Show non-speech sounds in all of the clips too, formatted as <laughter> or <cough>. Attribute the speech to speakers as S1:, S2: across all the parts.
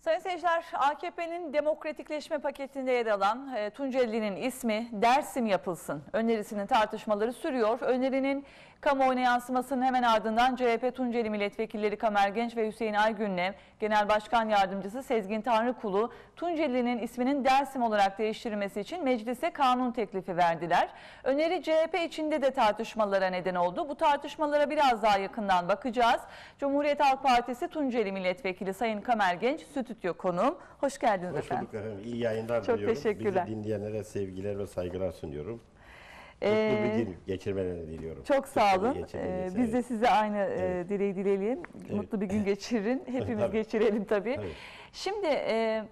S1: Sayın seyirciler, AKP'nin demokratikleşme paketinde yer alan e, Tunceli'nin ismi Dersim yapılsın önerisinin tartışmaları sürüyor. Önerinin kamuoyuna yansımasının hemen ardından CHP Tunceli milletvekilleri Kamer Genç ve Hüseyin Aygün'le Genel Başkan Yardımcısı Sezgin Tanrıkulu Tunceli'nin isminin Dersim olarak değiştirilmesi için meclise kanun teklifi verdiler. Öneri CHP içinde de tartışmalara neden oldu. Bu tartışmalara biraz daha yakından bakacağız. Cumhuriyet Halk Partisi Tunceli Milletvekili Sayın Kamer Genç stüdyo konuğum. Hoş geldiniz
S2: Hoş
S1: efendim.
S2: bulduk efendim. İyi yayınlar
S1: Çok
S2: diliyorum.
S1: teşekkürler.
S2: Bizi dinleyenlere sevgiler ve saygılar sunuyorum.
S1: Ee,
S2: Mutlu bir gün geçirmelerini diliyorum.
S1: Çok sağ olun. Ee, biz de
S2: evet.
S1: size aynı e,
S2: Evet.
S1: dileği dileyelim. Mutlu bir gün geçirin. <laughs> Hepimiz geçirelim tabii.
S2: Tabii.
S1: Şimdi e,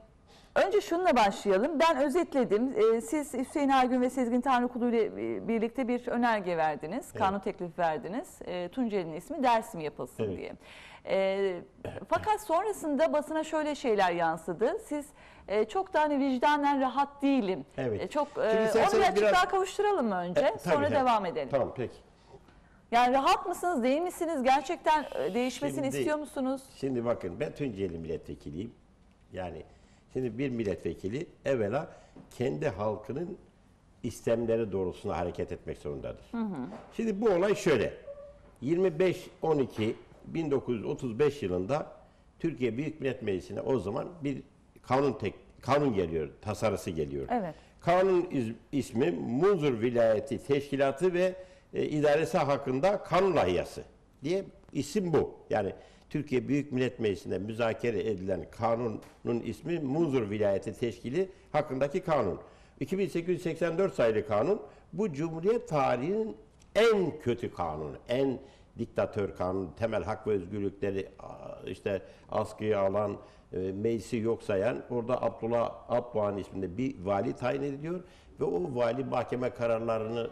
S1: önce şununla başlayalım. Ben özetledim. E, siz Hüseyin Aygün ve Sezgin Tanrıkulu ile e, birlikte bir önerge verdiniz.
S2: Evet.
S1: Kanun teklifi verdiniz. E, Tunceli'nin ismi Dersim yapılsın
S2: Evet.
S1: diye. E, fakat sonrasında basına şöyle şeyler yansıdı. Siz e, çok da hani vicdanen rahat değilim.
S2: Evet.
S1: E, çok
S2: Şimdi
S1: e, onu bir
S2: isterseniz
S1: açıklığa
S2: biraz-
S1: kavuşturalım mı önce?
S2: E, tabii,
S1: Sonra
S2: tabii.
S1: devam edelim.
S2: Tamam peki.
S1: Yani rahat mısınız, değil misiniz? Gerçekten değişmesini
S2: Şimdi-
S1: istiyor musunuz?
S2: Şimdi bakın ben Tunceli milletvekiliyim. Yani şimdi bir milletvekili evvela kendi halkının istemleri doğrultusunda hareket etmek zorundadır. Şimdi bu olay şöyle. 25-12 1935 yılında Türkiye Büyük Millet Meclisi'ne o zaman bir kanun tek kanun geliyor, tasarısı geliyor.
S1: Evet.
S2: Kanun iz- ismi Munzur Vilayeti Teşkilatı ve e, İdaresi hakkında kanun layihası diye isim bu. Yani Türkiye Büyük Millet Meclisi'nde müzakere edilen kanunun ismi Munzur Vilayeti Teşkili hakkındaki kanun. 2884 sayılı kanun bu Cumhuriyet tarihinin en kötü kanunu, en diktatör kanunu, temel hak ve özgürlükleri işte askıya alan, e, meclisi yok sayan, orada Abdullah Abdoğan isminde bir vali tayin ediliyor ve o vali mahkeme kararlarını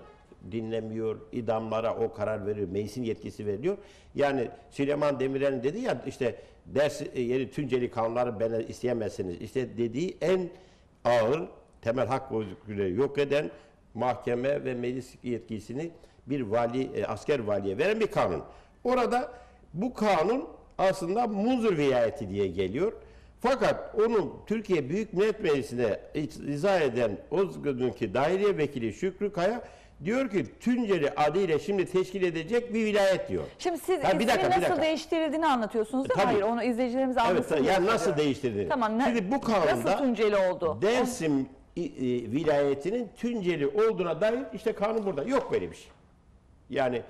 S2: dinlemiyor, idamlara o karar veriyor, meclisin yetkisi veriliyor. Yani Süleyman Demirel'in dediği ya işte ders e, yeri Tunceli kanunları bana isteyemezsiniz. İşte dediği en ağır temel hak özgürlükleri yok eden mahkeme ve meclis yetkisini bir vali, e, asker valiye veren bir kanun. Orada bu kanun aslında Munzur vilayeti diye geliyor. Fakat onu Türkiye Büyük Millet Meclisi'ne izah eden o günkü daire vekili Şükrü Kaya diyor ki Tunceli adıyla şimdi teşkil edecek bir vilayet diyor.
S1: Şimdi siz
S2: Ha,
S1: ismin
S2: dakika,
S1: nasıl değiştirildiğini anlatıyorsunuz değil mi? Hayır, onu izleyicilerimiz
S2: Evet,
S1: anlasın. diye
S2: yani nasıl
S1: soruyorum.
S2: değiştirdiğini.
S1: Tamam,
S2: Şimdi bu kanunda
S1: Nasıl Tunceli oldu?
S2: Dersim i- i- vilayetinin Tunceli olduğuna dair işte kanun burada. Yok böyle bir şey. Yani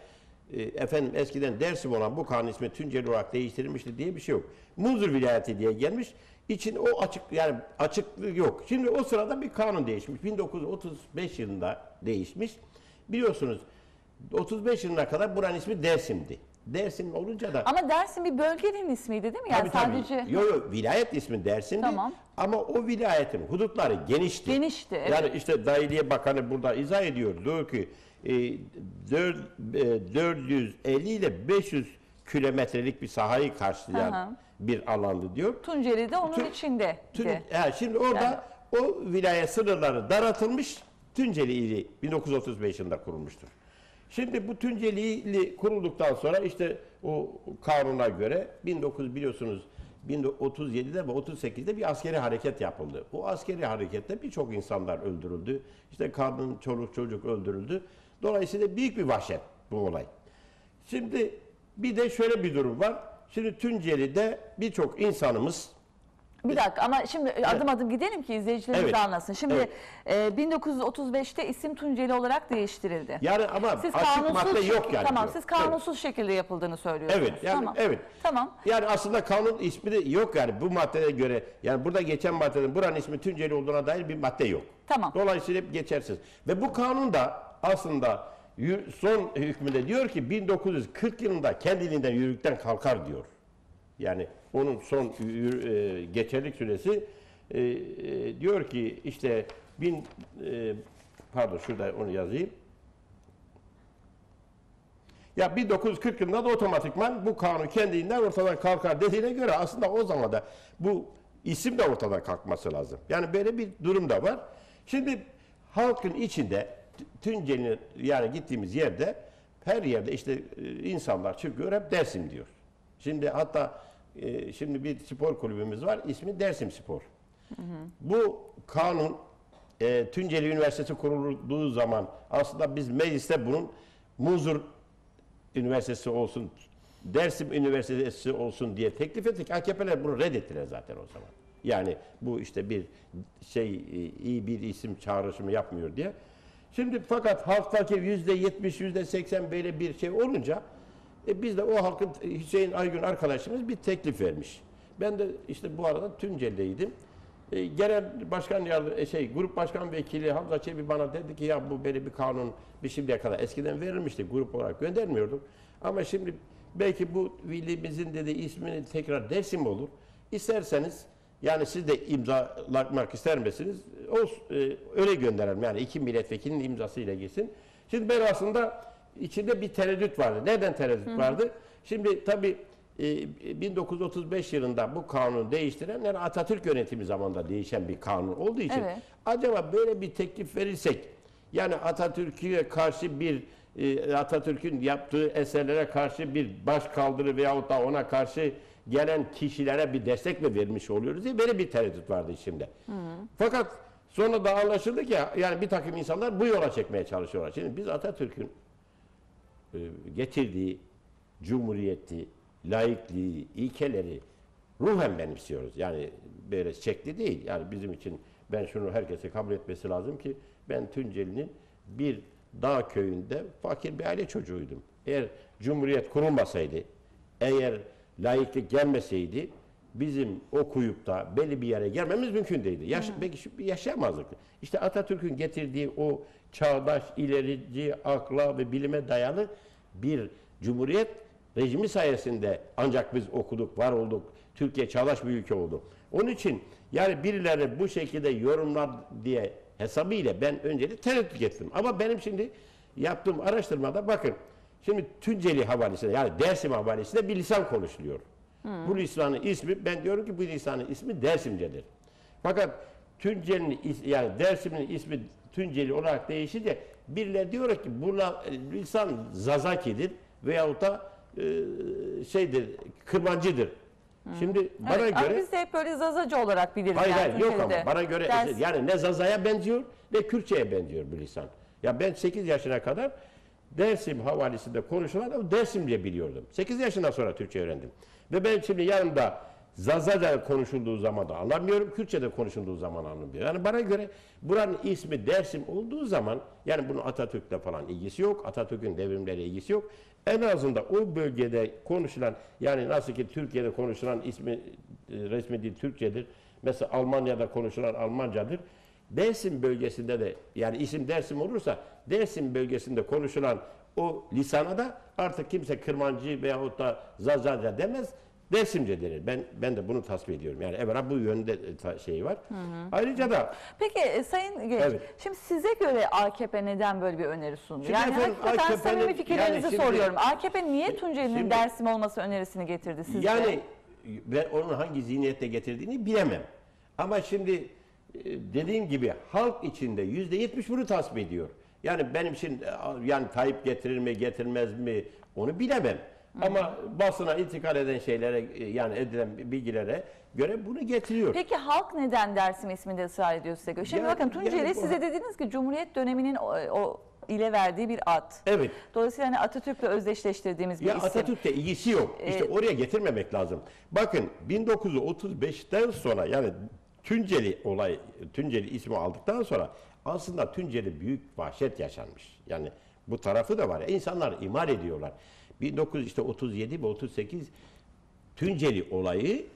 S2: e, efendim eskiden Dersim olan bu kanun ismi Tunceli olarak değiştirilmişti diye bir şey yok. Munzur vilayeti diye gelmiş. İçin o açık yani açıklık yok. Şimdi o sırada bir kanun değişmiş. 1935 yılında değişmiş. Biliyorsunuz 35 yılına kadar buranın ismi Dersim'di. Dersim olunca da
S1: Ama Dersim bir bölgenin ismiydi değil mi? Yani
S2: Tabii, tabii.
S1: sadece
S2: Yo, yo, vilayet ismi Dersim'di.
S1: Tamam.
S2: Ama o vilayetin hudutları genişti.
S1: Genişti, evet.
S2: Yani işte Dahiliye Bakanı burada izah ediyor. Diyor ki e, dört- e, 450 ile 500 kilometrelik bir sahayı karşılayan
S1: Aha.
S2: bir alandı diyor.
S1: Tunceli de onun
S2: Tun-
S1: içinde.
S2: Tün- ha, şimdi orada o vilayet sınırları daraltılmış. Tunceli ili 1935 yılında kurulmuştur. Şimdi bu Tunceli ili kurulduktan sonra işte o kanuna göre 1900 biliyorsunuz 1937'de ve 38'de bir askeri hareket yapıldı. O askeri harekette birçok insanlar öldürüldü. İşte kadın, çoluk, çocuk öldürüldü. Dolayısıyla büyük bir vahşet bu olay. Şimdi bir de şöyle bir durum var. Şimdi Tunceli'de birçok insanımız
S1: Bir dakika ama şimdi adım adım gidelim ki izleyicilerimiz
S2: Evet.
S1: anlasın. Şimdi e, 1935'te isim Tunceli olarak değiştirildi.
S2: Yani ama
S1: Siz
S2: açık
S1: kanunsuz
S2: madde yok yani.
S1: Tamam
S2: diyor.
S1: siz kanunsuz şekilde yapıldığını söylüyorsunuz.
S2: Evet, yani
S1: tamam.
S2: evet.
S1: Tamam.
S2: Yani aslında kanun ismi de yok yani bu maddeye göre. Yani burada geçen maddede buranın ismi Tunceli olduğuna dair bir madde yok.
S1: Tamam.
S2: Dolayısıyla hep geçersiz. Ve bu kanun da aslında son hükmünde diyor ki 1940 yılında kendiliğinden yürürlükten kalkar diyor. Yani onun son e, geçerlik süresi e, e, diyor ki işte bin pardon şurada onu yazayım. Ya 1940 yılında da otomatikman bu kanun kendiliğinden ortadan kalkar dediğine göre aslında o zaman da bu isim de ortadan kalkması lazım. Yani böyle bir durum da var. Şimdi halkın içinde Tunceli'nin yani gittiğimiz yerde her yerde işte e, insanlar çıkıyor hep Dersim diyor. Şimdi hatta e, şimdi bir spor kulübümüz var. İsmi Dersim Spor. Bu kanun e, Tunceli Üniversitesi kurulduğu zaman aslında biz mecliste bunun Muzur Üniversitesi olsun, Dersim Üniversitesi olsun diye teklif ettik. AKP'ler bunu reddettiler zaten o zaman. Yani bu işte bir şey e, iyi bir isim çağrışımı yapmıyor diye. Şimdi fakat halktaki yüzde yetmiş, yüzde seksen böyle bir şey olunca e, biz de o halkın Hüseyin Aygün arkadaşımız bir teklif vermiş. Ben de işte bu arada Tunceli'deydim. E, genel başkan yardım, e, şey grup başkan vekili Hamza Çebi bana dedi ki ya bu böyle bir kanun bir şimdiye kadar eskiden verilmişti grup olarak göndermiyorduk. Ama şimdi belki bu vilimizin dedi ismini tekrar Dersim olur. İsterseniz yani siz de imzalamak ister misiniz? O, e, öyle gönderelim yani iki milletvekilinin imzasıyla gitsin. Şimdi ben aslında içinde bir tereddüt vardı. Neden tereddüt vardı? Şimdi tabii e, 1935 yılında bu kanunu değiştiren yani Atatürk yönetimi zamanında değişen bir kanun olduğu için
S1: Evet.
S2: acaba böyle bir teklif verirsek yani Atatürk'e karşı bir e, Atatürk'ün yaptığı eserlere karşı bir baş kaldırı veyahut da ona karşı gelen kişilere bir destek mi vermiş oluyoruz diye böyle bir tereddüt vardı içimde. Fakat sonra da anlaşıldı ki yani bir takım insanlar bu yola çekmeye çalışıyorlar. Şimdi biz Atatürk'ün e, getirdiği cumhuriyeti, laikliği, ilkeleri ruhen benimsiyoruz. Yani böyle şekli değil. Yani bizim için ben şunu herkese kabul etmesi lazım ki ben Tunceli'nin bir dağ köyünde fakir bir aile çocuğuydum. Eğer cumhuriyet kurulmasaydı, eğer laiklik gelmeseydi bizim okuyup da belli bir yere gelmemiz mümkün değildi. Yaş belki yaşayamazdık. İşte Atatürk'ün getirdiği o çağdaş, ilerici, akla ve bilime dayalı bir cumhuriyet rejimi sayesinde ancak biz okuduk, var olduk. Türkiye çağdaş bir ülke oldu. Onun için yani birileri bu şekilde yorumlar diye hesabıyla ben öncelikle tereddüt ettim. Ama benim şimdi yaptığım araştırmada bakın şimdi Tunceli Havalisi'nde yani Dersim Havalisi'nde bir lisan konuşuluyor. Bu lisanın ismi ben diyorum ki bu lisanın ismi Dersimcedir. Fakat Tunceli'nin yani Dersim'in ismi Tunceli olarak değişince birileri diyor ki buna e, lisan Zazaki'dir veyahut da e, şeydir, Kırmancıdır. Şimdi bana
S1: Evet,
S2: göre
S1: biz de hep böyle zazacı olarak biliriz.
S2: Hayır
S1: yani
S2: hayır yok ama bana göre
S1: Ders-
S2: yani ne Zaza'ya benziyor ne Kürtçe'ye benziyor bu lisan. Ya ben 8 yaşına kadar Dersim havalesinde konuşulan o Dersimce biliyordum. 8 yaşından sonra Türkçe öğrendim. Ve ben şimdi yanımda Zazaca konuşulduğu zaman da anlamıyorum, Kürtçe'de konuşulduğu zaman anlamıyorum. Yani bana göre buranın ismi Dersim olduğu zaman yani bunun Atatürk'le falan ilgisi yok, Atatürk'ün devrimleriyle ilgisi yok. En azından o bölgede konuşulan yani nasıl ki Türkiye'de konuşulan ismi e, resmi dil Türkçedir. Mesela Almanya'da konuşulan Almancadır. Dersim bölgesinde de yani isim Dersim olursa Dersim bölgesinde konuşulan o lisana da artık kimse Kırmancı veyahut da Zazaca demez. Dersimce denir. Ben ben de bunu tasvip ediyorum. Yani evvela bu yönde e, şey var. Ayrıca da
S1: Peki e, Sayın Genç,
S2: Evet.
S1: şimdi size göre AKP neden böyle bir öneri sundu?
S2: Şimdi
S1: yani
S2: efendim,
S1: hakikaten
S2: AKP'nin
S1: samimi fikirlerinizi
S2: yani şimdi-
S1: soruyorum. AKP niye Tunceli'nin
S2: Şimdi-
S1: Dersim olması önerisini getirdi sizce?
S2: Yani ben onun hangi zihniyette getirdiğini bilemem. Ama şimdi e, dediğim gibi halk içinde yüzde yetmiş bunu tasvip ediyor. Yani benim için yani Tayyip getirir mi getirmez mi onu bilemem. Ama basına intikal eden şeylere e, yani edilen bilgilere göre bunu getiriyor.
S1: Peki halk neden Dersim isminde ısrar ediyor size göre? Şimdi
S2: Yani-
S1: bakın Tunceli
S2: yani bu-
S1: size dediniz ki Cumhuriyet döneminin o, o ile verdiği bir ad.
S2: Evet.
S1: Dolayısıyla hani Atatürk'le özdeşleştirdiğimiz bir
S2: Ya
S1: isim.
S2: Atatürk'te ilgisi yok. İşte
S1: Ee,
S2: oraya getirmemek lazım. Bakın 1935'ten sonra yani Tunceli olay, Tunceli ismi aldıktan sonra aslında Tunceli büyük vahşet yaşanmış. Yani bu tarafı da var. İnsanlar imar ediyorlar. 1937 ve 38 Tunceli olayı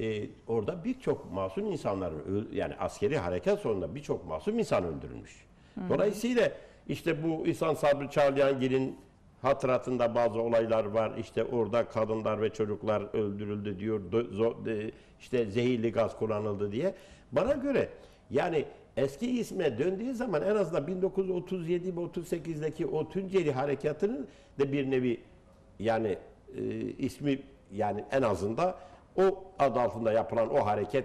S2: e, orada birçok masum insanların yani askeri harekat sonunda birçok masum insan öldürülmüş. Dolayısıyla işte bu İhsan Sabri Çağlayangil'in hatıratında bazı olaylar var. İşte orada kadınlar ve çocuklar öldürüldü diyor. İşte zehirli gaz kullanıldı diye. Bana göre yani eski isme döndüğü zaman en azından 1937 ve 38'deki o Tunceli harekatının da bir nevi yani e, ismi yani en azından o adı altında yapılan o hareket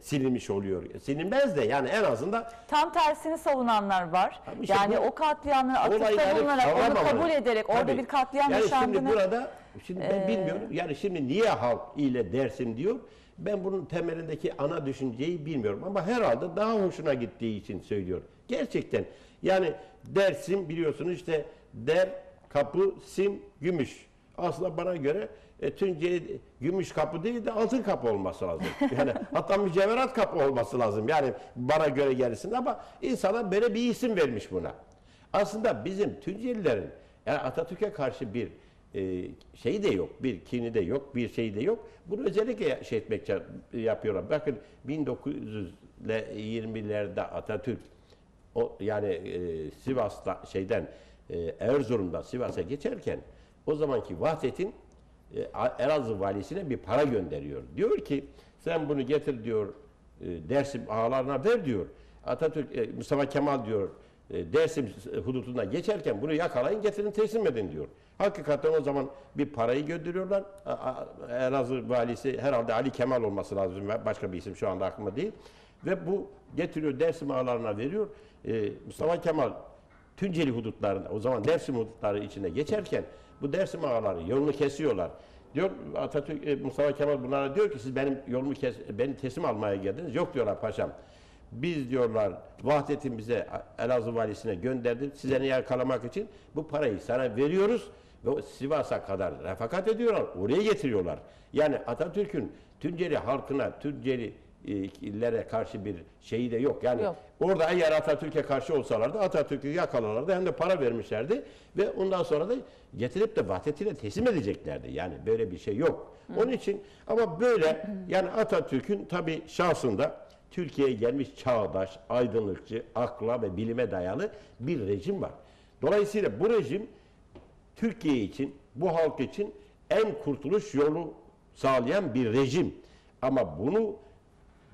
S2: silinmiş oluyor. Silinmez de yani en azından
S1: Tam tersini savunanlar var.
S2: İşte
S1: yani
S2: bu-
S1: o katliamlara atıfta
S2: olayları
S1: bulunarak onu kabul ederek orada
S2: Tabii.
S1: bir katliam
S2: yani
S1: yaşandığını...
S2: şimdi burada şimdi ben
S1: Ee,
S2: bilmiyorum. Yani şimdi niye halk ile Dersim diyor? Ben bunun temelindeki ana düşünceyi bilmiyorum ama herhalde daha hoşuna gittiği için söylüyor. Gerçekten yani Dersim biliyorsunuz işte der, kapı, sim, gümüş. Aslında bana göre e, Tunceli gümüş kapı değil de altın kapı olması lazım. Yani <laughs> hatta mücevherat kapı olması lazım. Yani bana göre gelsin ama insana böyle bir isim vermiş buna. Aslında bizim Tuncelilerin yani Atatürk'e karşı bir e, şey de yok, bir kini de yok, bir şey de yok. Bunu özellikle şey etmek yapıyorlar. Bakın 1920'lerde Atatürk o yani e, Sivas'ta şeyden e, Erzurum'da Sivas'a geçerken o zamanki Vahdet'in Elazığ valisine bir para gönderiyor. Diyor ki sen bunu getir diyor e, Dersim ağalarına ver diyor. Atatürk e, Mustafa Kemal diyor e, Dersim hudutuna geçerken bunu yakalayın getirin teslim edin diyor. Hakikaten o zaman bir parayı gönderiyorlar. Elazığ valisi herhalde Ali Kemal olması lazım. Başka bir isim şu anda aklıma değil. Ve bu getiriyor Dersim ağalarına veriyor. E, Mustafa Kemal Tunceli hudutlarında o zaman Dersim hudutları içine geçerken bu Dersim ağaları yolunu kesiyorlar. Diyor Atatürk e, Mustafa Kemal bunlara diyor ki siz benim yolumu kes, beni teslim almaya geldiniz. Yok diyorlar paşam. Biz diyorlar Vahdettin bize Elazığ valisine gönderdi. Size yakalamak için bu parayı sana veriyoruz ve Sivas'a kadar refakat ediyorlar. Oraya getiriyorlar. Yani Atatürk'ün Tunceli halkına, Tuncelilere karşı bir şeyi de yok. Yani
S1: Yok.
S2: Orada eğer Atatürk'e karşı olsalardı Atatürk'ü yakalarlardı hem de para vermişlerdi ve ondan sonra da getirip de Vahdettin'e teslim edeceklerdi. Yani böyle bir şey yok. Onun için ama böyle yani Atatürk'ün tabi şahsında Türkiye'ye gelmiş çağdaş, aydınlıkçı, akla ve bilime dayalı bir rejim var. Dolayısıyla bu rejim Türkiye için, bu halk için en kurtuluş yolu sağlayan bir rejim. Ama bunu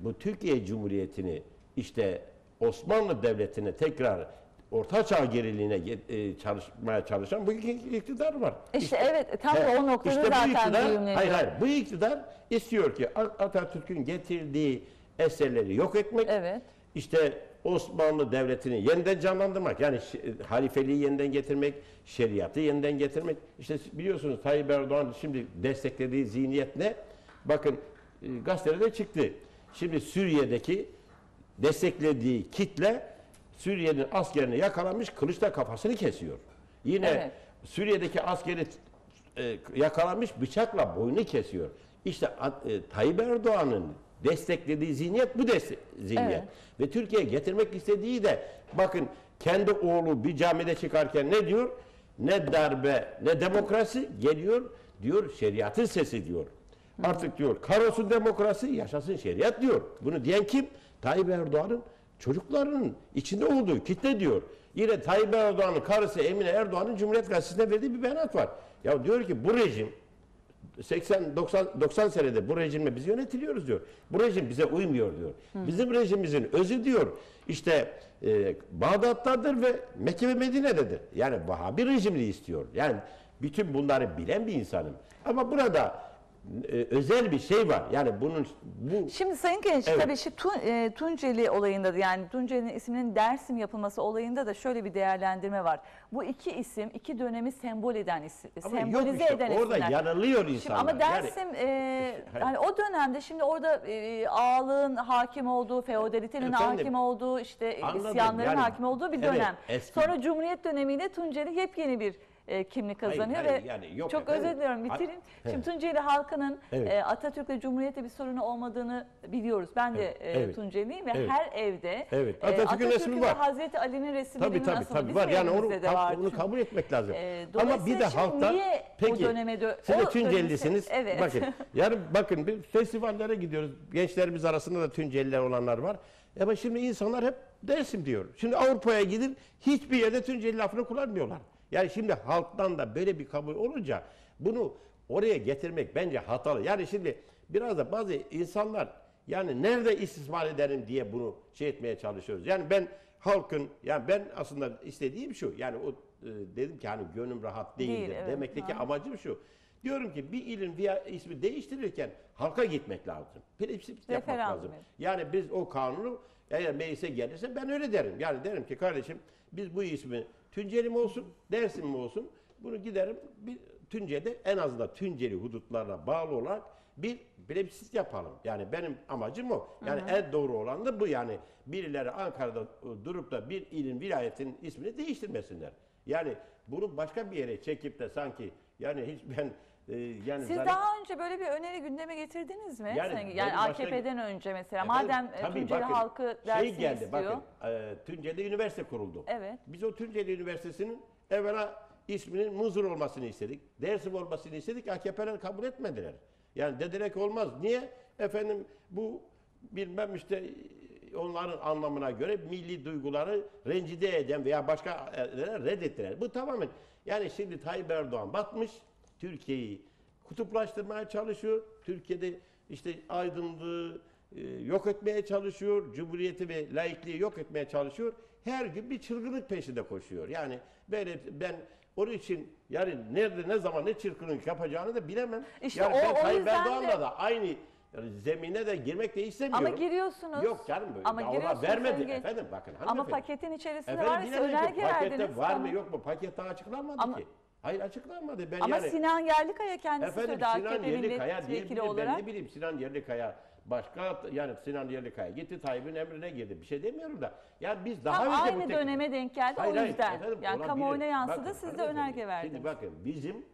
S2: bu Türkiye Cumhuriyeti'ni işte Osmanlı Devleti'ne tekrar Orta Çağ geriliğine ge- e, çalışmaya çalışan bu iki iktidar var.
S1: İşte evet, tam
S2: He,
S1: o noktada
S2: işte bu
S1: zaten
S2: iktidar-
S1: düğümleniyor.
S2: Hayır hayır bu iktidar istiyor ki Atatürk'ün getirdiği eserleri yok etmek.
S1: Evet.
S2: İşte Osmanlı Devleti'ni yeniden canlandırmak. Yani halifeliği yeniden getirmek, şeriatı yeniden getirmek. İşte biliyorsunuz Tayyip Erdoğan şimdi desteklediği zihniyet ne? Bakın e, gazetede çıktı. Şimdi Suriye'deki desteklediği kitle Suriye'nin askerini yakalamış, kılıçla kafasını kesiyor. Yine
S1: Evet.
S2: Suriye'deki askeri e, yakalamış bıçakla boynu kesiyor. İşte e, Tayyip Erdoğan'ın desteklediği zihniyet bu destek, zihniyet.
S1: Evet.
S2: Ve Türkiye'ye getirmek istediği de bakın kendi oğlu bir camide çıkarken ne diyor? Ne darbe ne demokrasi geliyor diyor şeriatın sesi diyor. Artık diyor karosun demokrasi yaşasın şeriat diyor. Bunu diyen kim? Tayyip Erdoğan'ın çocuklarının içinde olduğu kitle diyor. Yine Tayyip Erdoğan'ın karısı Emine Erdoğan'ın Cumhuriyet Gazetesi'ne verdiği bir beyanat var. Ya diyor ki bu rejim 80 90 90 senede bu rejimle biz yönetiliyoruz diyor. Bu rejim bize uymuyor diyor. Bizim rejimimizin özü diyor işte e, Bağdat'tadır ve Mekke ve Medine'dedir. Yani Vahabi rejimini istiyor. Yani bütün bunları bilen bir insanım. Ama burada e, özel bir şey var. Yani bunun bu
S1: Şimdi Sayın Genç
S2: Evet.
S1: tabii şu Tun- e, Tunceli olayında da yani Tunceli'nin isminin Dersim yapılması olayında da şöyle bir değerlendirme var. Bu iki isim iki dönemi sembol eden isim,
S2: ama yok
S1: sembolize
S2: işte,
S1: eden
S2: orada
S1: isimler.
S2: yanılıyor insanlar.
S1: Şimdi ama
S2: Yani-
S1: Dersim e,
S2: hayır.
S1: hani o dönemde şimdi orada e, ağalığın hakim olduğu, feodalitenin
S2: Efendim,
S1: hakim olduğu, işte
S2: anladım.
S1: isyanların
S2: Yani,
S1: hakim olduğu bir
S2: evet,
S1: dönem.
S2: eski-
S1: Sonra Cumhuriyet dönemiyle Tunceli yepyeni bir e, kimlik
S2: Hayır,
S1: kazanıyor
S2: hayır,
S1: ve
S2: yani yok
S1: çok
S2: efendim.
S1: özür diliyorum bitireyim. Şimdi Tunceli halkının
S2: Evet.
S1: e, Atatürk'le Cumhuriyet'le bir sorunu olmadığını biliyoruz. Ben de
S2: Evet,
S1: e,
S2: evet.
S1: Tunceliyim ve
S2: Evet.
S1: her evde
S2: Evet,
S1: e,
S2: Atatürk'ün resmi
S1: ve
S2: var.
S1: Hazreti Ali'nin resimlerinin
S2: Tabii tabii
S1: asılı
S2: tabii
S1: bizim
S2: var. Yani onu,
S1: de var.
S2: onu kabul etmek lazım.
S1: Ee,
S2: Ama bir de halkta peki
S1: döneme dö-
S2: siz de
S1: dönemi- Evet.
S2: Bakın <laughs> yarın bakın bir festivallere gidiyoruz. Gençlerimiz arasında da Tunceliler olanlar var. Ama şimdi insanlar hep Dersim diyor. Şimdi Avrupa'ya gidin hiçbir yerde Tunceli lafını kullanmıyorlar. Yani şimdi halktan da böyle bir kabul olunca bunu oraya getirmek bence hatalı. Yani şimdi biraz da bazı insanlar yani nerede istismar ederim diye bunu şey etmeye çalışıyoruz. Yani ben halkın yani ben aslında istediğim şu yani o e, dedim ki hani gönlüm rahat değildir.
S1: Değil, evet.
S2: Demekteki
S1: Ha.
S2: amacım şu. Diyorum ki bir ilin veya ismi değiştirirken halka gitmek lazım. Prensip yapmak lazım.
S1: evet.
S2: Yani biz o kanunu eğer meclise gelirse ben öyle derim. Yani derim ki kardeşim biz bu ismi Tunceli mi olsun, Dersim mi olsun? Bunu giderim bir Tunceli'de en azından Tunceli hudutlarına bağlı olarak bir plebissit yapalım. Yani benim amacım o. Yani en doğru olan da bu yani. Birileri Ankara'da e, durup da bir ilin vilayetin ismini değiştirmesinler. Yani bunu başka bir yere çekip de sanki yani hiç <laughs> ben e, yani
S1: Siz daha önce böyle bir öneri gündeme getirdiniz mi?
S2: Yani benim
S1: yani
S2: başka-
S1: AKP'den önce mesela.
S2: Efendim,
S1: Madem e,
S2: tabii
S1: Tunceli
S2: bakın,
S1: halkı dersi
S2: şey geldi,
S1: istiyor.
S2: Bakın, e, Tunceli Üniversite kuruldu.
S1: Evet.
S2: Biz o Tunceli Üniversitesi'nin evvela isminin Muzur olmasını istedik. Dersim olmasını istedik. AKP'ler kabul etmediler. Yani dediler ki olmaz. Niye? Efendim bu bilmem işte onların anlamına göre milli duyguları rencide eden veya başka e, reddettiler. Bu tamamen yani şimdi Tayyip Erdoğan batmış. Türkiye'yi kutuplaştırmaya çalışıyor. Türkiye'de işte aydınlığı e, yok etmeye çalışıyor. Cumhuriyeti ve laikliği yok etmeye çalışıyor. Her gün bir çılgınlık peşinde koşuyor. Yani böyle ben onun için yani nerede ne zaman ne çılgınlık yapacağını da bilemem.
S1: İşte
S2: yani
S1: o-
S2: ben Tayyip Erdoğan'la
S1: de-
S2: da aynı yani zemine de girmek de istemiyorum.
S1: Ama giriyorsunuz.
S2: Yok canım böyle.
S1: Ama
S2: Ama
S1: giriyorsunuz
S2: vermedi
S1: Genç.
S2: efendim bakın
S1: Ama
S2: hanımefendi.
S1: paketin içerisinde
S2: Efendim
S1: var.
S2: bilemedim ki
S1: Önerge
S2: pakette var mı yok mu? Pakette açıklanmadı
S1: Ama-
S2: ki. Hayır açıklanmadı. Ben
S1: Ama
S2: yani
S1: Sinan Yerlikaya kendisi
S2: Efendim
S1: söyledi
S2: Sinan
S1: AKP milletvekili
S2: diyebilir. Ben
S1: olarak.
S2: ne bileyim Sinan Yerlikaya başka yani Sinan Yerlikaya gitti Tayyip'in emrine girdi. Bir şey demiyorum da. Ya biz daha
S1: Tam
S2: önce bu
S1: aynı
S2: teklif-
S1: döneme denk geldi
S2: Hayır,
S1: o
S2: hayır,
S1: yüzden.
S2: efendim,
S1: yani kamuoyuna yansıdı
S2: Bakın,
S1: siz de önerge verdiniz.
S2: Şimdi bakın bizim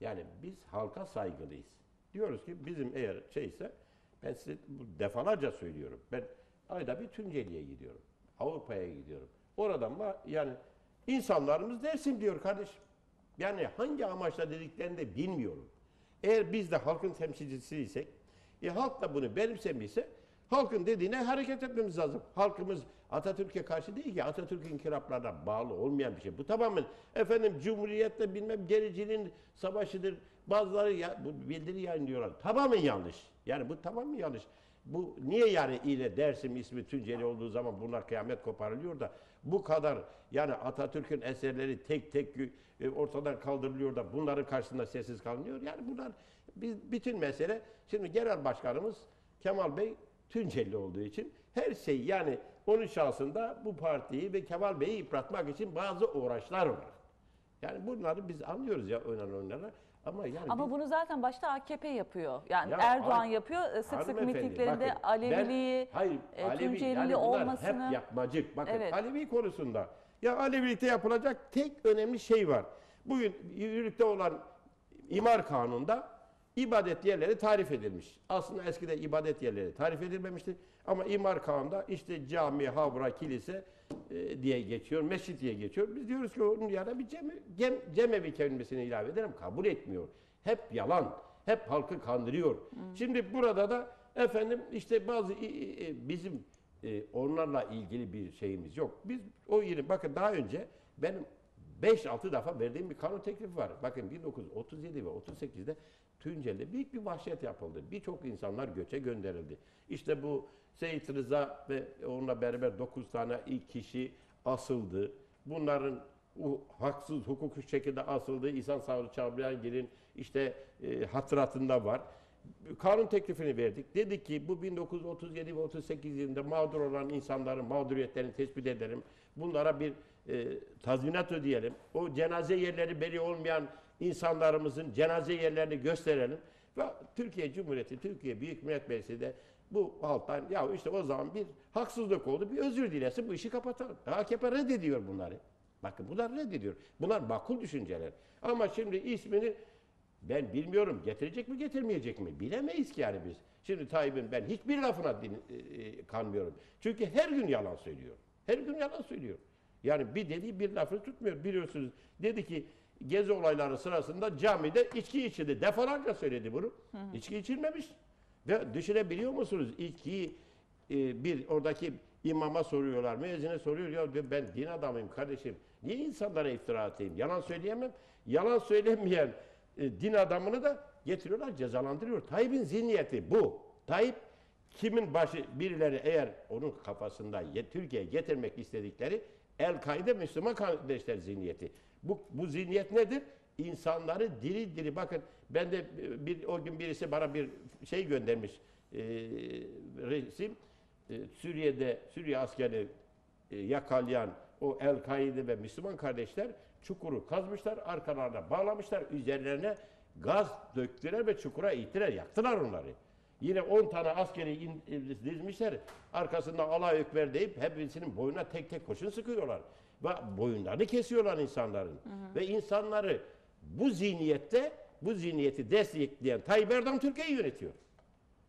S2: yani biz halka saygılıyız. Diyoruz ki bizim eğer şeyse ben size defalarca söylüyorum. Ben ayda bir Tunceli'ye gidiyorum. Avrupa'ya gidiyorum. Oradan var yani insanlarımız dersim diyor kardeşim. Yani hangi amaçla dediklerini de bilmiyorum. Eğer biz de halkın temsilcisiysek, e, halk da bunu benimsemişse halkın dediğine hareket etmemiz lazım. Halkımız Atatürk'e karşı değil ki Atatürk'ün inkılaplarına bağlı olmayan bir şey. Bu tamamen efendim Cumhuriyet'le bilmem gericiliğin savaşıdır. Bazıları ya, bu bildiri yayınlıyorlar. Tamamen yanlış. Yani bu tamamen yanlış. Bu niye yani ile Dersim ismi Tunceli olduğu zaman bunlar kıyamet koparılıyor da bu kadar yani Atatürk'ün eserleri tek tek e, ortadan kaldırılıyor da bunların karşısında sessiz kalınıyor. Yani bunlar bütün mesele şimdi genel başkanımız Kemal Bey Tunceli olduğu için her şey yani onun şahsında bu partiyi ve Kemal Bey'i yıpratmak için bazı uğraşlar var. Yani bunları biz anlıyoruz ya oynanan oyunları ama yani
S1: Ama
S2: biz-
S1: bunu zaten başta AKP yapıyor. Yani
S2: Ya
S1: Erdoğan
S2: hayır,
S1: yapıyor. Sık sık mitinglerinde
S2: bakın,
S1: Aleviliği,
S2: ben- hayır,
S1: e,
S2: Alevi,
S1: Tuncelili
S2: yani
S1: olmasını...
S2: hep yapmacık. Bakın
S1: Evet.
S2: Alevi konusunda ya Alevilikte yapılacak tek önemli şey var. Bugün yürürlükte olan imar kanununda ibadet yerleri tarif edilmiş. Aslında eskiden ibadet yerleri tarif edilmemişti. Ama imar kanunda işte cami, havra, kilise e, diye geçiyor, mescit diye geçiyor. Biz diyoruz ki onun yanına bir cem, cem, cemevi kelimesini ilave edelim. Kabul etmiyor. Hep yalan. Hep halkı kandırıyor. Şimdi burada da efendim işte bazı i- bizim e, onlarla ilgili bir şeyimiz yok. Biz o yeni bakın daha önce benim 5-6 defa verdiğim bir kanun teklifi var. Bakın 1937 ve 38'de Tunceli'de büyük bir vahşet yapıldı. Birçok insanlar göçe gönderildi. İşte bu Seyit Rıza ve onunla beraber 9 tane ilk kişi asıldı. Bunların o haksız, hukuksuz şekilde asıldığı İhsan Savcı Çağlayangil'in işte e, hatıratında var. Kanun teklifini verdik. Dedik ki bu 1937 ve 38 yılında mağdur olan insanların mağduriyetlerini tespit edelim. Bunlara bir e, tazminat ödeyelim. O cenaze yerleri belli olmayan insanlarımızın cenaze yerlerini gösterelim. Ve Türkiye Cumhuriyeti, Türkiye Büyük Millet Meclisi de bu halktan ya işte o zaman bir haksızlık oldu bir özür dilesin bu işi kapatalım. AKP reddediyor bunları. Bakın bunlar reddediyor. Bunlar makul düşünceler. Ama şimdi ismini ben bilmiyorum getirecek mi getirmeyecek mi bilemeyiz ki yani biz. Şimdi Tayyip'in ben hiçbir lafına din, e, e, kanmıyorum. Çünkü her gün yalan söylüyor. Her gün yalan söylüyor. Yani bir dediği bir lafını tutmuyor. Biliyorsunuz dedi ki gezi olayları sırasında camide içki içildi. Defalarca söyledi bunu. İçki içilmemiş. Ve düşünebiliyor musunuz? İçkiyi e, bir oradaki imama soruyorlar, müezzine soruyor ya ben din adamıyım kardeşim. Niye insanlara iftira atayım? Yalan söyleyemem. Yalan söylemeyen e, din adamını da getiriyorlar, cezalandırıyor. Tayyip'in zihniyeti bu. Tayyip kimin başı birileri eğer onun kafasında ye- Türkiye'ye getirmek istedikleri El-Kaide Müslüman kardeşler zihniyeti. Bu, bu zihniyet nedir? İnsanları diri diri bakın ben de e, bir o gün birisi bana bir şey göndermiş e, resim E, Suriye'de Suriye askeri e, yakalayan o El-Kaide ve Müslüman kardeşler çukuru kazmışlar, arkalarına bağlamışlar, üzerlerine gaz döktüler ve çukura ittiler, yaktılar onları. Yine 10 tane askeri in, e, dizmişler, arkasında Allah ekber deyip hepsinin boynuna tek tek kurşun sıkıyorlar. Ve boyunlarını kesiyorlar insanların. Ve insanları bu zihniyette, bu zihniyeti destekleyen Tayyip Erdoğan Türkiye'yi yönetiyor.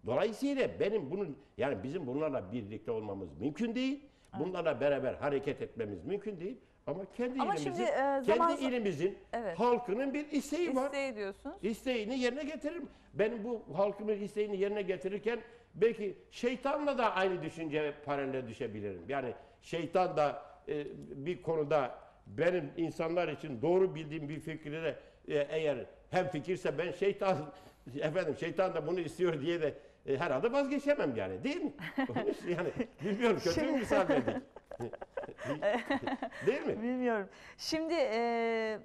S2: Dolayısıyla benim bunun yani bizim bunlarla birlikte olmamız mümkün değil. Bunlarla beraber hareket etmemiz mümkün değil. Ama kendi
S1: Ama
S2: ilimizin,
S1: şimdi, e, zaman-
S2: kendi ilimizin
S1: Evet.
S2: halkının bir isteği var.
S1: İsteği diyorsunuz.
S2: İsteğini yerine getiririm. Benim bu halkımın isteğini yerine getirirken belki şeytanla da aynı düşünce paralel düşebilirim. Yani şeytan da e, bir konuda benim insanlar için doğru bildiğim bir fikri de e, eğer hem fikirse ben şeytan <laughs> efendim şeytan da bunu istiyor diye de e, herhalde vazgeçemem yani değil mi? <laughs> Yani bilmiyorum kötü mü misal verdik? değil mi?
S1: Bilmiyorum. Şimdi e,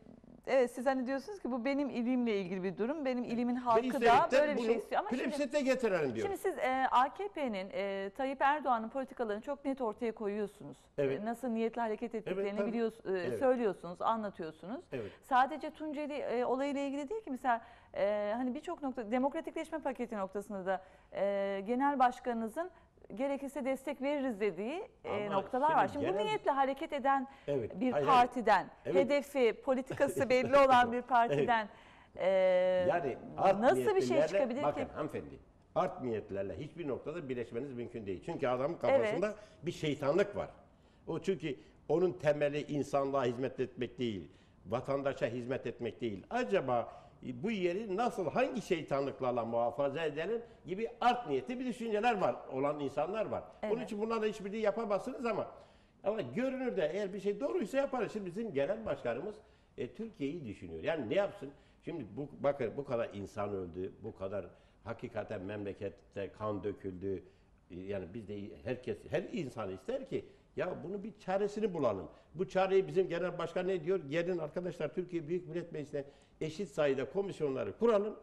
S1: evet siz hani diyorsunuz ki bu benim ilimle ilgili bir durum. Benim ilimin halkı da böyle bir şey istiyor. Ama şimdi,
S2: getirelim diyor.
S1: şimdi siz e, AKP'nin e, Tayyip Erdoğan'ın politikalarını çok net ortaya koyuyorsunuz.
S2: Evet.
S1: E, nasıl niyetli hareket ettiklerini
S2: tabii.
S1: biliyorsunuz,
S2: Evet.
S1: söylüyorsunuz, anlatıyorsunuz.
S2: Evet.
S1: Sadece Tunceli e, olayıyla ilgili değil ki mesela e, hani birçok nokta demokratikleşme paketi noktasında da e, genel başkanınızın gerekirse destek veririz dediği e,
S2: Ama
S1: noktalar var. Şimdi bu
S2: genel-
S1: niyetle hareket eden
S2: Evet,
S1: bir
S2: hayır, hayır.
S1: partiden,
S2: Evet.
S1: hedefi, politikası <laughs> belli olan bir partiden e,
S2: Yani art
S1: nasıl bir şey
S2: niyetlilerle-
S1: çıkabilir
S2: bakın
S1: ki?
S2: hanımefendi, art niyetlerle hiçbir noktada birleşmeniz mümkün değil. Çünkü adamın kafasında bir şeytanlık var. O çünkü onun temeli insanlığa hizmet etmek değil, vatandaşa hizmet etmek değil. Acaba bu yeri nasıl, hangi şeytanlıklarla muhafaza edelim gibi art niyeti bir düşünceler var, olan insanlar var. Onun
S1: Evet.
S2: için bunlarla hiçbirini yapamazsınız ama ama görünürde eğer bir şey doğruysa yaparız. Şimdi bizim genel başkanımız e, Türkiye'yi düşünüyor. Yani ne yapsın? Şimdi bu bakın bu kadar insan öldü, bu kadar hakikaten memlekette kan döküldü. E, Yani biz de herkes her insan ister ki ya bunu bir çaresini bulalım. Bu çareyi bizim genel başkan ne diyor? Gelin arkadaşlar Türkiye Büyük Millet Meclisi'ne eşit sayıda komisyonları kuralım.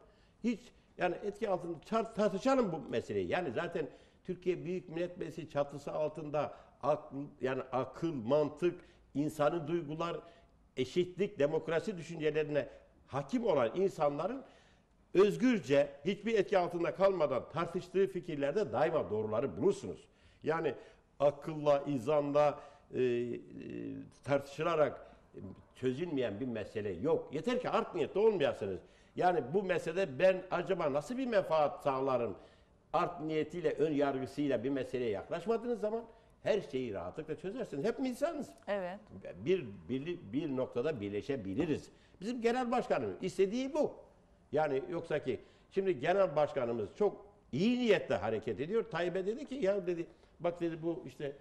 S2: Hiç yani etki altında tartışalım bu meseleyi. Yani zaten Türkiye Büyük Millet Meclisi çatısı altında akıl, yani akıl, mantık, insanın duygular, eşitlik, demokrasi düşüncelerine hakim olan insanların özgürce hiçbir etki altında kalmadan tartıştığı fikirlerde daima doğruları bulursunuz. Yani akılla, izanla e, e, tartışılarak çözülmeyen bir mesele yok. Yeter ki art niyetli olmayasınız. Yani bu meselede ben acaba nasıl bir menfaat sağlarım? Art niyetiyle, ön yargısıyla bir meseleye yaklaşmadığınız zaman her şeyi rahatlıkla çözersiniz. Hep insanız
S1: Evet.
S2: bir, bir, bir noktada birleşebiliriz. Bizim genel başkanımız istediği bu. Yani yoksa ki şimdi genel başkanımız çok iyi niyetle hareket ediyor. Tayyip'e dedi ki ya dedi bak dedi bu işte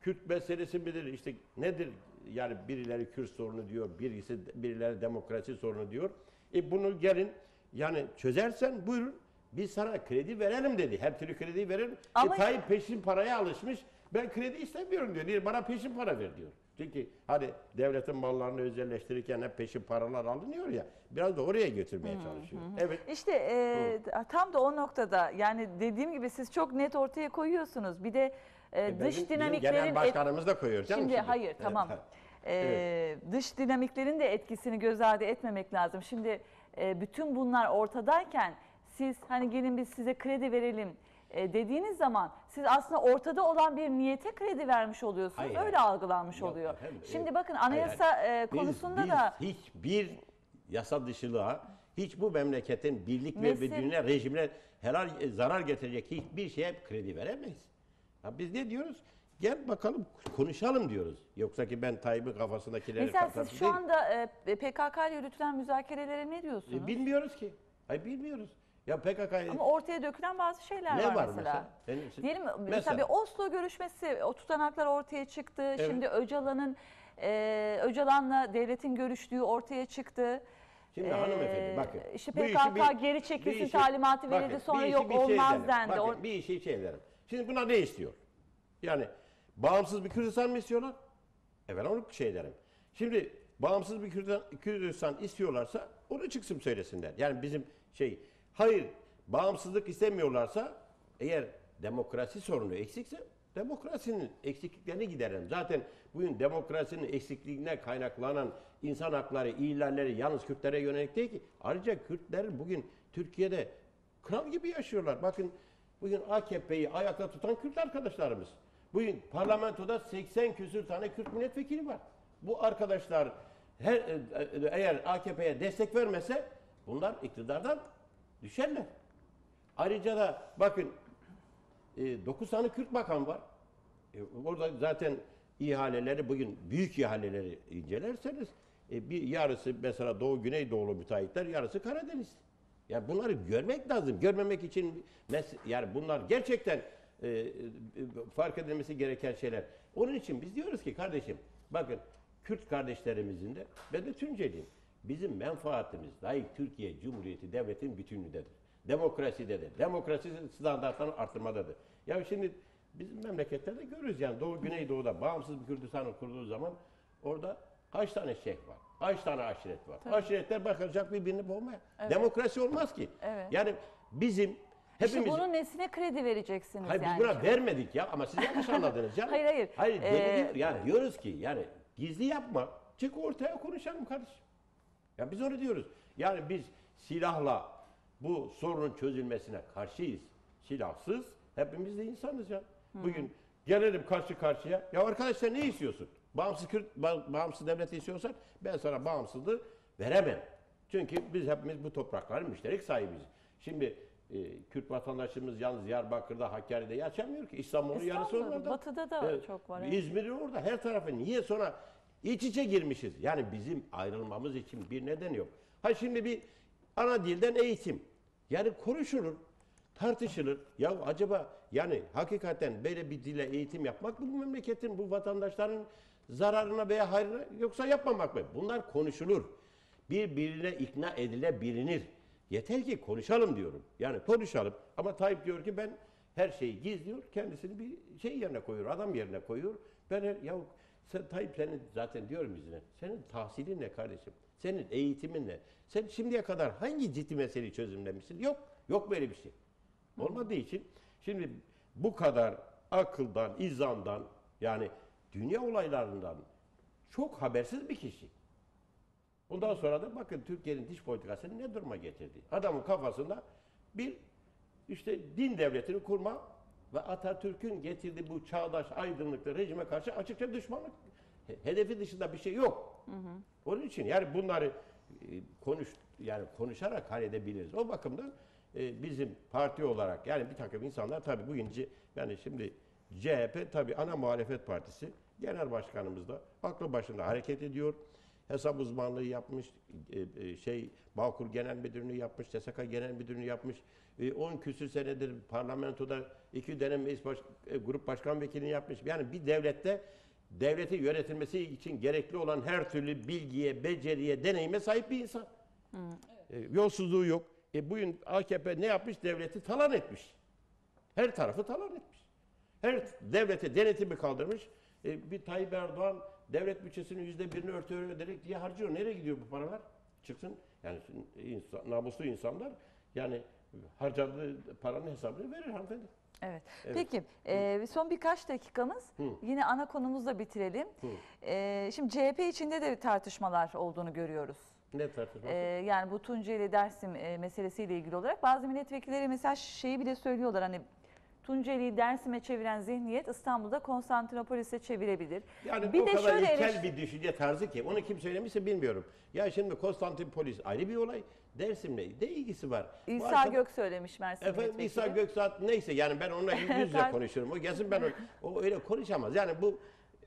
S2: Kürt meselesi midir işte nedir yani birileri Kürt sorunu diyor birisi birileri demokrasi sorunu diyor. E bunu gelin yani çözersen buyurun biz sana kredi verelim dedi. Her türlü kredi verelim.
S1: Ama-
S2: E, Tayyip peşin paraya alışmış. Ben kredi istemiyorum diyor. Niye? Bana peşin para ver diyor. Çünkü hani devletin mallarını özelleştirirken hep peşin paralar alınıyor ya. Biraz da oraya götürmeye çalışıyor. Evet.
S1: İşte e, tam da o noktada yani dediğim gibi siz çok net ortaya koyuyorsunuz. Bir de e,
S2: E,
S1: dış dinamiklerin
S2: genel başkanımız da koyuyor canım
S1: Şimdi, hayır
S2: Evet,
S1: tamam.
S2: evet.
S1: Ee, Dış dinamiklerin de etkisini göz ardı etmemek lazım. Şimdi e, bütün bunlar ortadayken siz hani gelin biz size kredi verelim e, dediğiniz zaman siz aslında ortada olan bir niyete kredi vermiş oluyorsunuz.
S2: Hayır,
S1: Öyle
S2: hayır.
S1: algılanmış
S2: Yok
S1: oluyor.
S2: efendim,
S1: Şimdi
S2: evet.
S1: bakın
S2: Hayır,
S1: anayasa
S2: hayır.
S1: e, konusunda
S2: biz,
S1: da
S2: biz hiçbir yasa dışılığa, hiç bu memleketin birlik ve
S1: Mesele-
S2: bütününe, rejimine helal e, zarar getirecek hiçbir şeye kredi veremeyiz. Ya biz ne diyoruz? Gel bakalım konuşalım diyoruz. Yoksa ki ben Tayyip'in kafasındakileri
S1: mesela siz şu
S2: değil.
S1: anda e, PKK ile yürütülen müzakerelere ne diyorsunuz?
S2: E, bilmiyoruz ki. Ay bilmiyoruz. Ya PKK'yı
S1: Ama ortaya dökülen bazı şeyler
S2: ne
S1: var,
S2: var
S1: mesela.
S2: mesela? Benim
S1: Diyelim mesela,
S2: Mesela.
S1: bir Oslo görüşmesi, o tutanaklar ortaya çıktı. Şimdi Öcalan'ın e, Öcalan'la devletin görüştüğü ortaya çıktı.
S2: Şimdi
S1: Ee,
S2: hanımefendi bakın.
S1: işte
S2: işi
S1: PKK
S2: bir-
S1: geri çekilsin
S2: işi-
S1: talimatı verildi,
S2: bakın,
S1: sonra yok
S2: şey
S1: olmaz
S2: ederim.
S1: dendi.
S2: Bakın, bir işi şey ederim. Şimdi buna ne istiyor? Yani bağımsız bir Kürdistan mı istiyorlar? Evet onu şey ederim. Şimdi bağımsız bir Kürdistan, Kürdistan istiyorlarsa onu çıksın söylesinler. Yani bizim şey hayır bağımsızlık istemiyorlarsa eğer demokrasi sorunu eksikse demokrasinin eksikliklerini giderelim. Zaten bugün demokrasinin eksikliğine kaynaklanan insan hakları ihlalleri yalnız Kürtlere yönelik değil ki. Ayrıca Kürtler bugün Türkiye'de kral gibi yaşıyorlar. Bakın bugün AKP'yi ayakta tutan Kürt arkadaşlarımız. Bugün parlamentoda 80 küsür tane Kürt milletvekili var. Bu arkadaşlar her, e, eğer AKP'ye destek vermese bunlar iktidardan düşerler. Ayrıca da bakın 9 tane Kürt bakan var. E, orada zaten ihaleleri bugün büyük ihaleleri incelerseniz e, bir yarısı mesela Doğu Güneydoğulu müteahhitler yarısı Karadeniz. Yani bunları görmek lazım. Görmemek için yani bunlar gerçekten e, e, fark edilmesi gereken şeyler. Onun için biz diyoruz ki kardeşim bakın Kürt kardeşlerimizin de ben de Tunceliyim. Bizim menfaatimiz layık Türkiye Cumhuriyeti devletin bütünlüğündedir. Demokrasidedir. Demokrasi standartlarını arttırmadadır. Ya şimdi bizim memleketlerde görürüz yani Doğu Güneydoğu'da bağımsız bir Kürdistan'ın kurduğu zaman orada kaç tane şeyh var? Kaç tane aşiret var? Aşiretler bakacak birbirini boğmaya. Demokrasi olmaz ki.
S1: Evet.
S2: Yani bizim
S1: İşte
S2: hepimiz
S1: bunun nesine kredi vereceksiniz
S2: Hayır
S1: yani?
S2: biz buna vermedik ya ama siz yanlış anladınız canım. <laughs>
S1: Hayır, hayır.
S2: Hayır
S1: Ee,
S2: deniyor- yani diyoruz ki yani gizli yapma. Çık ortaya konuşalım kardeşim. Ya biz onu diyoruz. Yani biz silahla bu sorunun çözülmesine karşıyız. Silahsız hepimiz de insanız ya. Bugün gelelim karşı karşıya. Ya arkadaş sen ne istiyorsun? Bağımsız Kürt, ba- bağımsız devlet istiyorsan ben sana bağımsızlığı veremem. Çünkü biz hepimiz bu toprakların müşterek sahibiyiz. Şimdi e, Kürt vatandaşımız yalnız Diyarbakır'da, Hakkari'de yaşamıyor ki. İstanbul'un yarısı orada.
S1: batıda da çok var, evet.
S2: İzmir'in orada her tarafı. Niye sonra iç içe girmişiz? Yani bizim ayrılmamız için bir neden yok. Ha şimdi bir ana dilden eğitim. Yani konuşulur, tartışılır. Ya acaba yani hakikaten böyle bir dile eğitim yapmak mı bu memleketin, bu vatandaşların zararına veya hayrına yoksa yapmamak mı? Bunlar konuşulur. Birbirine ikna edilebilinir. Yeter ki konuşalım diyorum. Yani konuşalım. Ama Tayyip diyor ki ben her şeyi gizliyor. Kendisini bir şey yerine koyuyor. Adam yerine koyuyor. Ben ya sen Tayyip senin zaten diyorum yüzüne. Senin tahsilin ne kardeşim? Senin eğitimin ne? Sen şimdiye kadar hangi ciddi meseleyi çözümlemişsin? Yok. Yok böyle bir şey. Olmadığı için şimdi bu kadar akıldan, izandan yani dünya olaylarından çok habersiz bir kişi. Bundan sonra da bakın Türkiye'nin dış politikasını ne duruma getirdi. Adamın kafasında bir işte din devletini kurma ve Atatürk'ün getirdiği bu çağdaş aydınlıklı rejime karşı açıkça düşmanlık he- hedefi dışında bir şey yok. Onun için yani bunları e, konuş yani konuşarak halledebiliriz. O bakımdan e, bizim parti olarak yani bir takım insanlar tabii bugün C- yani şimdi CHP tabii ana muhalefet partisi genel başkanımız da aklı başında hareket ediyor. Hesap uzmanlığı yapmış, e, e, şey Bağkur Genel Müdürlüğü yapmış, TSK Genel Müdürlüğü yapmış. E, 10 küsür senedir parlamentoda iki dönem meclis baş, e, grup başkan vekilini yapmış. Yani bir devlette devleti yönetilmesi için gerekli olan her türlü bilgiye, beceriye, deneyime sahip bir insan. E, yolsuzluğu yok. E, bugün AKP ne yapmış? Devleti talan etmiş. Her tarafı talan etmiş. Her devlete denetimi kaldırmış. E, bir Tayyip Erdoğan devlet bütçesinin yüzde birini örtü öderek diye harcıyor. Nereye gidiyor bu paralar? Çıksın. Yani insan, namuslu insanlar yani harcadığı paranın hesabını verir hanımefendi.
S1: Evet. Peki e, son birkaç dakikamız yine ana konumuzla bitirelim. E, şimdi CHP içinde de tartışmalar olduğunu görüyoruz.
S2: Ne tartışması?
S1: E, yani bu Tunceli Dersim e, meselesiyle ilgili olarak bazı milletvekilleri mesela şeyi bile söylüyorlar hani Tunceli'yi Dersim'e çeviren zihniyet İstanbul'da Konstantinopolis'e çevirebilir.
S2: Yani
S1: bir
S2: o
S1: de
S2: kadar
S1: şöyle
S2: ilkel
S1: eleş-
S2: bir düşünce tarzı ki onu kim söylemişse bilmiyorum. Ya şimdi Konstantinpolis ayrı bir olay. Dersim'le ne ilgisi var? Bu
S1: İsa
S2: arkadaş-
S1: Gök söylemiş Mersin
S2: Efendim
S1: milletvekili.
S2: İsa Göksaat neyse yani ben onunla yüz <laughs> yüze konuşurum. O gelsin ben o, o öyle konuşamaz. Yani bu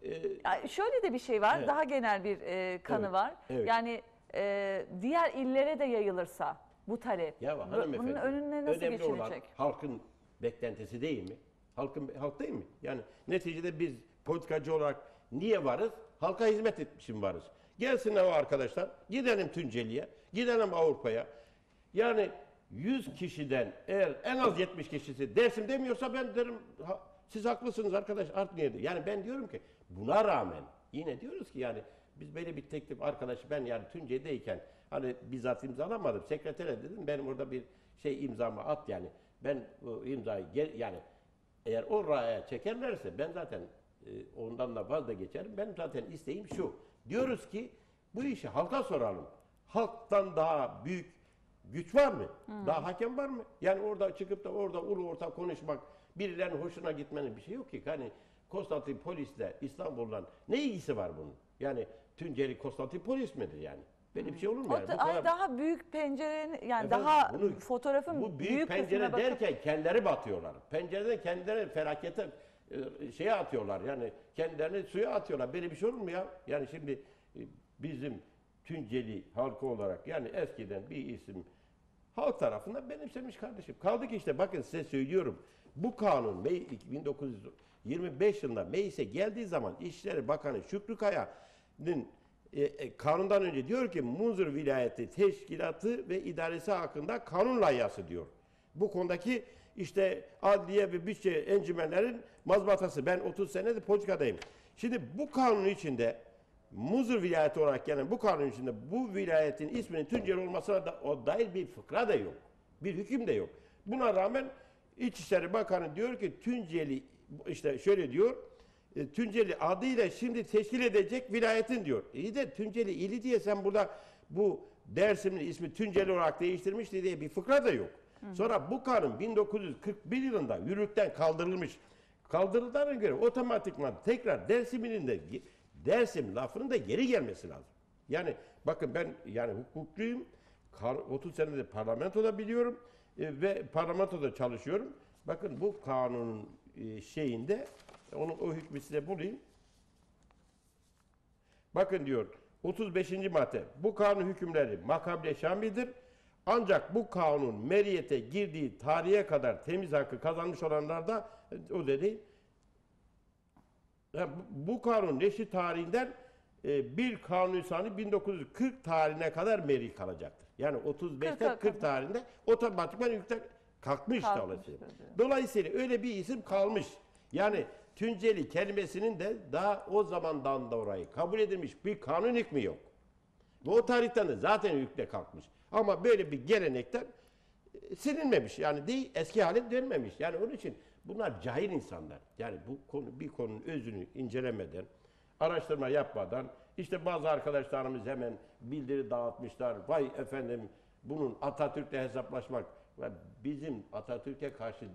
S2: e,
S1: Ya şöyle de bir şey var,
S2: Evet.
S1: daha genel bir e, kanı
S2: Evet,
S1: var.
S2: evet.
S1: Yani e, diğer illere de yayılırsa bu talep,
S2: ya
S1: bu-
S2: hanımefendi.
S1: bunun önüne nasıl
S2: önemli olan
S1: geçilecek?
S2: halkın beklentisi değil mi? Halkın halk değil mi? Yani neticede biz politikacı olarak niye varız? Halka hizmet etmişim varız. Gelsinler o arkadaşlar. Gidelim Tunceli'ye, gidelim Avrupa'ya. Yani 100 kişiden eğer en az 70 kişisi Dersim demiyorsa ben derim ha, siz haklısınız arkadaş art niyeti. Yani ben diyorum ki buna rağmen yine diyoruz ki yani Biz böyle bir teklif arkadaşı ben yani Tunceli'deyken hani bizzat imzalamadım. Sekretere dedim benim orada bir şey imzamı at yani. Ben o imzayı gel, yani eğer o raya çekerlerse ben zaten e, ondan da vazgeçerim. Benim zaten isteğim şu. Diyoruz ki bu işi halka soralım. Halktan daha büyük güç var mı? Daha hakem var mı? Yani orada çıkıp da orada ulu orta konuşmak, birilerinin hoşuna gitmenin bir şey yok ki. Hani Konstantinopolis'le İstanbul'dan ne ilgisi var bunun? Yani Tunceli Konstantinopolis midir yani? Böyle bir şey olur mu
S1: O
S2: yani?
S1: da-
S2: Bu
S1: ay,
S2: kadar-
S1: daha büyük pencerenin yani
S2: Efendim,
S1: daha
S2: bunu-
S1: fotoğrafın
S2: bu büyük,
S1: büyük
S2: pencere
S1: bakıp
S2: derken kendileri batıyorlar. Pencereden kendileri felakete e, şeye atıyorlar. Yani kendilerini suya atıyorlar. Böyle bir şey olur mu ya? Yani şimdi e, bizim Tunceli halkı olarak yani eskiden bir isim halk tarafından benimsemiş kardeşim. Kaldı ki işte bakın size söylüyorum. Bu kanun Mey- 1925 yılında meclise geldiği zaman İçişleri Bakanı Şükrü Kaya'nın e, e, kanundan önce diyor ki Munzur vilayeti teşkilatı ve idaresi hakkında kanun layihası diyor. Bu konudaki işte adliye ve bütçe encümenlerin mazbatası. Ben 30 senedir politikadayım. Şimdi bu kanun içinde Muzur vilayeti olarak gelen bu kanun içinde bu vilayetin isminin Tunceli olmasına da o dair bir fıkra da yok. Bir hüküm de yok. Buna rağmen İçişleri Bakanı diyor ki Tunceli işte şöyle diyor. E, Tunceli adıyla şimdi teşkil edecek vilayetin diyor. İyi de Tunceli ili diye sen burada bu Dersim'in ismi Tunceli olarak değiştirmişti diye bir fıkra da yok. Sonra bu kanun 1941 yılında yürürlükten kaldırılmış. Kaldırıldığına göre otomatikman tekrar Dersim'in de Dersim lafının da geri gelmesi lazım. Yani bakın ben yani hukukluyum. Kar- 30 senedir parlamentoda biliyorum e, ve parlamentoda çalışıyorum. Bakın bu kanunun şeyinde onun o hükmü size bulayım. Bakın diyor 35. madde bu kanun hükümleri makable şamidir. Ancak bu kanun meriyete girdiği tarihe kadar temiz hakkı kazanmış olanlar da e, o dedi bu- kanun neşri tarihinden e, bir kanun sani 1940 tarihine kadar meri kalacaktır. Yani 35'te
S1: 40'a
S2: 40 tarihinde otomatikman yükten kalkmış
S1: Kalkmış diyor.
S2: Dolayısıyla öyle bir isim kalmış. Yani Tunceli kelimesinin de daha o zamandan da orayı kabul edilmiş bir kanun hükmü yok. Ve o tarihten de zaten yükle kalkmış. Ama böyle bir gelenekten e, silinmemiş. Yani değil eski haline dönmemiş. Yani onun için bunlar cahil insanlar. Yani bu konu bir konunun özünü incelemeden, araştırma yapmadan işte bazı arkadaşlarımız hemen bildiri dağıtmışlar. Vay efendim bunun Atatürk'le hesaplaşmak ve bizim Atatürk'e karşı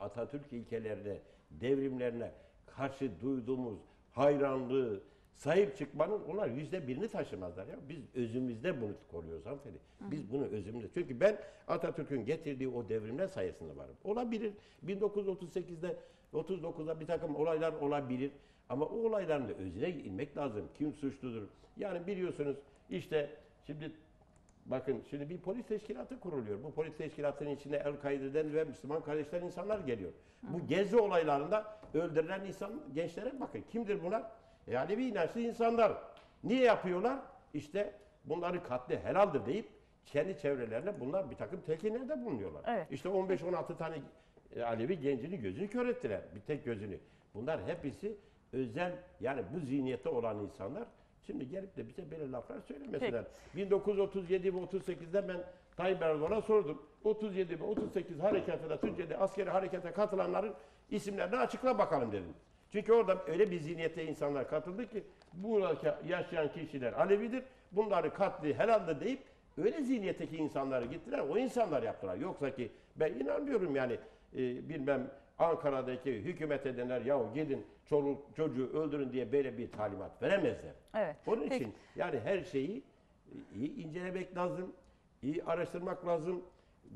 S2: Atatürk ilkelerine, devrimlerine karşı duyduğumuz hayranlığı, sahip çıkmanın onlar yüzde birini taşımazlar ya. Biz özümüzde bunu koruyoruz hanımefendi. Biz bunu özümüzde. Çünkü ben Atatürk'ün getirdiği o devrimler sayesinde varım. Olabilir. 1938'de 39'da bir takım olaylar olabilir. Ama o olayların da özüne inmek lazım. Kim suçludur? Yani biliyorsunuz işte şimdi Bakın şimdi bir polis teşkilatı kuruluyor. Bu polis teşkilatının içinde El-Kaide'den ve Müslüman kardeşler insanlar geliyor. Bu gezi olaylarında öldürülen insan gençlere bakın. Kimdir bunlar? E, Alevi inançlı insanlar. Niye yapıyorlar? İşte bunları katli helaldir deyip kendi çevrelerine bunlar bir takım telkinlerde bulunuyorlar.
S1: Evet.
S2: İşte 15-16 tane e, Alevi gencini gözünü kör ettiler. Bir tek gözünü. Bunlar hepsi özel yani bu zihniyette olan insanlar. Şimdi gelip de bize böyle laflar söylemesinler. 1937 ve 38'de ben Tayyip Erdoğan'a sordum. 37 ve 38 harekatına, Tunceli askeri harekete katılanların isimlerini açıkla bakalım dedim. Çünkü orada öyle bir zihniyette insanlar katıldı ki burada yaşayan kişiler Alevidir. Bunları katli helaldir deyip öyle zihniyetteki insanları gittiler. O insanlar yaptılar. Yoksa ki ben inanmıyorum yani e, bilmem Ankara'daki hükümet edenler yahu gidin çoluk çocuğu öldürün diye böyle bir talimat veremezler.
S1: Evet.
S2: Onun
S1: Peki.
S2: için yani her şeyi iyi incelemek lazım, iyi araştırmak lazım.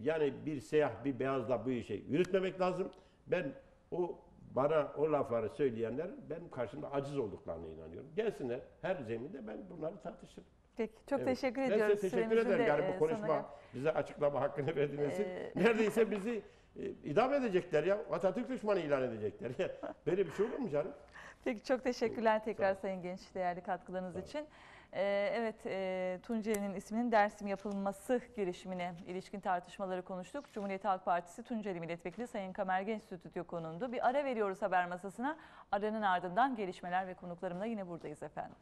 S2: Yani bir siyah bir beyazla bu işi yürütmemek lazım. Ben o bana o lafları söyleyenlerin benim karşımda aciz olduklarına inanıyorum. Gelsinler her zeminde ben bunları tartışırım.
S1: Peki çok
S2: Evet.
S1: teşekkür
S2: ben
S1: ediyoruz.
S2: size teşekkür ederim.
S1: de,
S2: Yani
S1: e,
S2: bu konuşma
S1: sonuna-
S2: bize açıklama hakkını verdiğiniz için.
S1: Ee,
S2: Neredeyse bizi e, idam edecekler ya. Atatürk düşmanı ilan edecekler. <laughs> Böyle bir şey olur mu canım?
S1: Peki çok teşekkürler tekrar Sayın Genç değerli katkılarınız için. Ee, evet e, Tunceli'nin isminin Dersim yapılması girişimine ilişkin tartışmaları konuştuk. Cumhuriyet Halk Partisi Tunceli Milletvekili Sayın Kamer Genç stüdyo konundu. Bir ara veriyoruz haber masasına. Aranın ardından gelişmeler ve konuklarımla yine buradayız efendim.